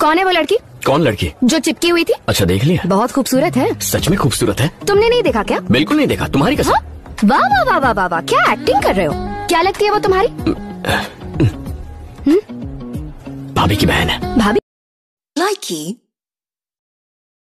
कौन है वो लड़की? कौन लड़की? जो चिपकी हुई थी। अच्छा देख लिया। बहुत खूबसूरत है। सच में खूबसूरत है। तुमने नहीं देखा क्या? बिल्कुल नहीं देखा। तुम्हारी कसम। हाँ? वाह वाह वाह वाह वाह वाह क्या एक्टिंग कर रहे हो? क्या लगती है वो तुम्हारी? भाभी की बहन है। भाभी? लाइकी